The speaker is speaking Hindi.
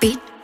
beat